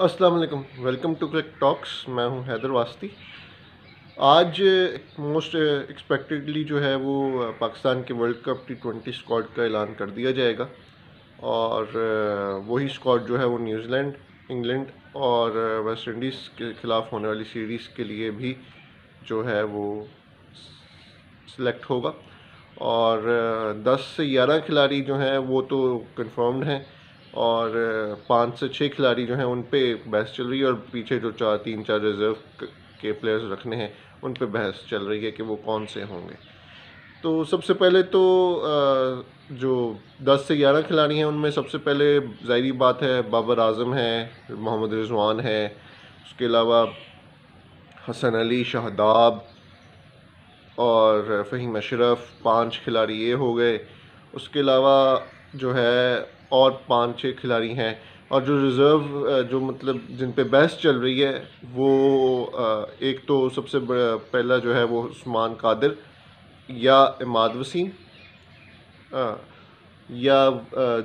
अस्सलाम वालेकुम। Welcome to click talks. मैं हूँ हैदर वास्ती। आज मोस्ट एक्सपेक्टेडली जो है वो पाकिस्तान के world cup T twenty squad का ऐलान कर दिया जाएगा। और वही स्क्वाड जो है वो न्यूजीलैंड, इंग्लैंड और वेस्ट इंडीज़ के ख़िलाफ़ होने वाली सीरीज़ के लिए भी जो है वो सिलेक्ट होगा। और 10 से 11 खिलाड़ी जो हैं वो तो कंफर्म्ड हैं। और पाँच से छः खिलाड़ी जो हैं उन पे बहस चल रही है और पीछे जो चार, तीन, चार रिज़र्व के प्लेयर्स रखने हैं, उन पे बहस चल रही है कि वो कौन से होंगे। तो सबसे पहले तो जो 10 से 11 खिलाड़ी हैं, उनमें सबसे पहले ज़ाहरी बात है, बाबर आज़म है, मोहम्मद रिजवान है, उसके अलावा हसन अली, शहदाब और फ़हीम अशरफ, पाँच खिलाड़ी ये हो गए। उसके अलावा जो है और पाँच छः खिलाड़ी हैं और जो रिज़र्व जो मतलब जिन पे बहस चल रही है, वो एक तो सबसे पहला जो है वो उस्मान कादिर या इमाद वसीम या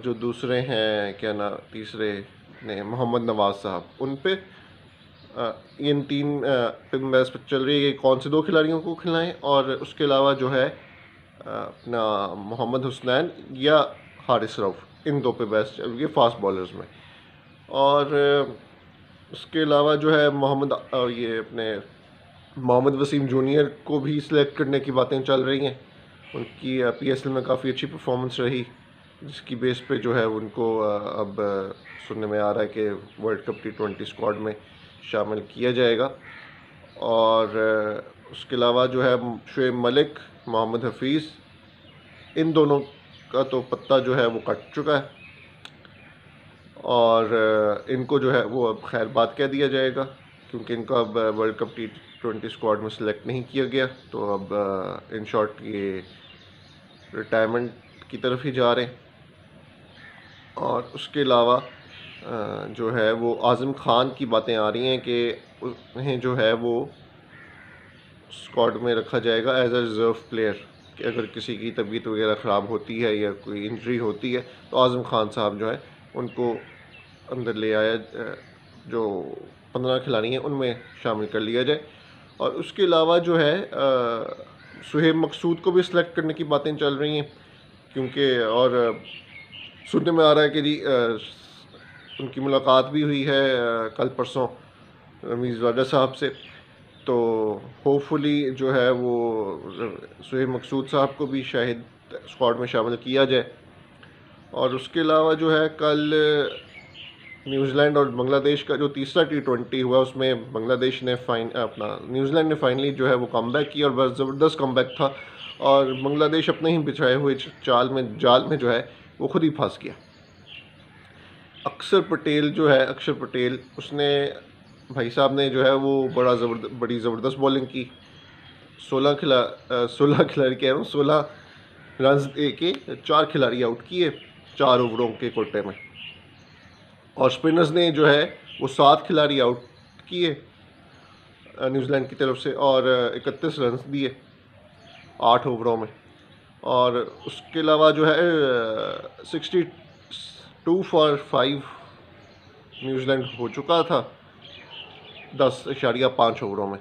जो दूसरे हैं, क्या ना, तीसरे ने मोहम्मद नवाज़ साहब। उन पे इन तीन पे बहस चल रही है कि कौन से दो खिलाड़ियों को खिलाएँ और उसके अलावा जो है अपना मोहम्मद हुसनैन या हारिस रऊफ़। इन दो पे बेस्ट चल फास्ट बॉलर्स में। और उसके अलावा जो है मोहम्मद ये अपने मोहम्मद वसीम जूनियर को भी सिलेक्ट करने की बातें चल रही हैं। उनकी पीएसएल में काफ़ी अच्छी परफॉर्मेंस रही, जिसकी बेस पे जो है उनको अब सुनने में आ रहा है कि world cup T twenty squad में शामिल किया जाएगा। और उसके अलावा जो है शुएब मलिक, मोहम्मद हफीज़, इन दोनों का तो पत्ता जो है वो कट चुका है। और इनको जो है वो अब खैर बात कह दिया जाएगा, क्योंकि इनको अब world cup T twenty squad में सिलेक्ट नहीं किया गया। तो अब इन शॉर्ट ये रिटायरमेंट की तरफ़ ही जा रहे हैं। और उसके अलावा जो है वो आज़म ख़ान की बातें आ रही हैं कि उन्हें जो है वो स्क्वाड में रखा जाएगा एज अ रिज़र्व प्लेयर कि अगर किसी की तबीयत वगैरह ख़राब होती है या कोई इंजरी होती है तो आज़म ख़ान साहब जो है, उनको अंदर ले आया जो पंद्रह खिलाड़ी हैं, उनमें शामिल कर लिया जाए। और उसके अलावा जो है सुहेब मकसूद को भी सिलेक्ट करने की बातें चल रही हैं, क्योंकि और सुनने में आ रहा है कि जी उनकी मुलाकात भी हुई है कल परसों रमीज़ वाजा साहब से। तो होपफुली जो है वो सुहेब मकसूद साहब को भी शायद स्क्वाड में शामिल किया जाए। और उसके अलावा जो है कल, न्यूजीलैंड और बांग्लादेश का जो तीसरा टी ट्वेंटी हुआ, उसमें बांग्लादेश ने फाइन अपना, न्यूजीलैंड ने फाइनली जो है वो कम किया और बस ज़बरदस्त कम था। और बांग्लादेश अपने ही बिछाए हुए चाल में, जाल में जो है वो खुद ही फंस गया। अक्सर पटेल जो है अक्षर पटेल, उसने भाई साहब ने जो है वो बड़ा ज़बरद, बड़ी ज़बरदस्त बॉलिंग की। सोलह खिला सोलह खिलाड़ी कह रहा हूँ, सोलह रन दे के चार खिलाड़ी आउट किए चार ओवरों के कोटे में। और स्पिनर्स ने जो है वो सात खिलाड़ी आउट किए न्यूजीलैंड की तरफ़ से और इकतीस रन दिए आठ ओवरों में। और उसके अलावा जो है sixty two for five New Zealand हो चुका था। दस इशारिया पाँच ओवरों में।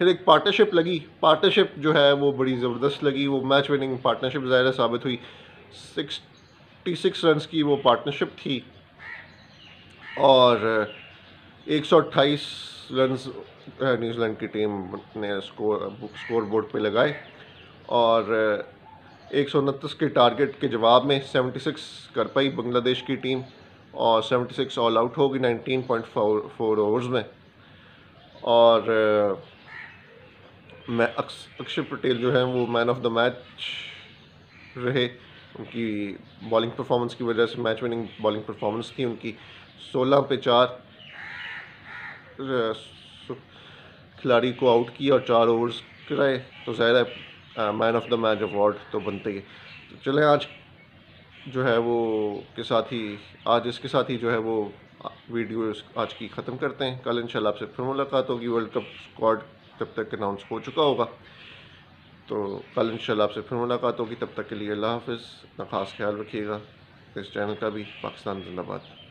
फिर एक पार्टनरशिप लगी। पार्टनरशिप जो है, वो बड़ी ज़बरदस्त लगी। वो मैच विनिंग पार्टनरशिप ज़ाहिर साबित हुई। सिक्सटी सिक्स रन की वो पार्टनरशिप थी। और एक सौ अट्ठाईस रन न्यूजीलैंड की टीम ने स्कोर स्कोर बोर्ड पे लगाए। और एक सौ उनतीस के टारगेट के जवाब में सेवेंटी सिक्स कर पाई बांग्लादेश की टीम और सेवेंटी सिक्स ऑल आउट होगी nineteen point four four overs में। और, मैं अक्षय पटेल जो है वो मैन ऑफ़ द मैच रहे। उनकी बॉलिंग परफॉर्मेंस की वजह से मैच विनिंग बॉलिंग परफॉर्मेंस थी उनकी 16 पे चार खिलाड़ी को आउट किया और चार ओवर्स कराए। तो ज़ाहिर है man of the match award तो बनते ही। तो चलें, आज जो है वो के साथ ही, आज इसके साथ ही जो है वो वीडियो आज की ख़त्म करते हैं। कल इंशाल्लाह आपसे फिर मुलाकात होगी। वर्ल्ड कप स्क्वाड तब तक अनाउंस हो चुका होगा। तो कल इंशाल्लाह आपसे फिर मुलाकात होगी। तब तक के लिए अल्लाह हाफिज़। अपना ख़ास ख्याल रखिएगा। इस चैनल का भी। पाकिस्तान जिंदाबाद।